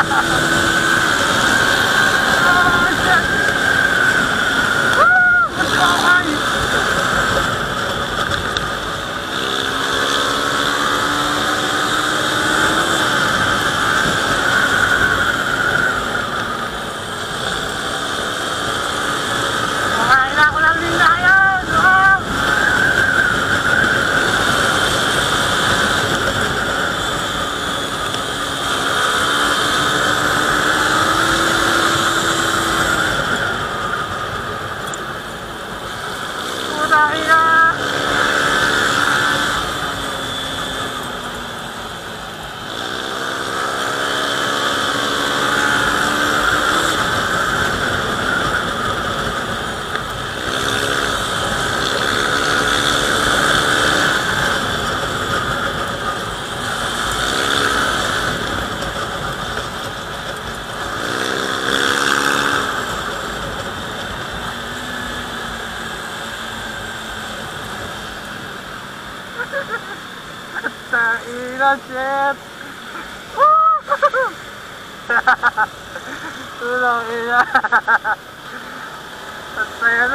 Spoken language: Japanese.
ハハハハ! I am. 絶対いいらしいうどんいいな絶対やる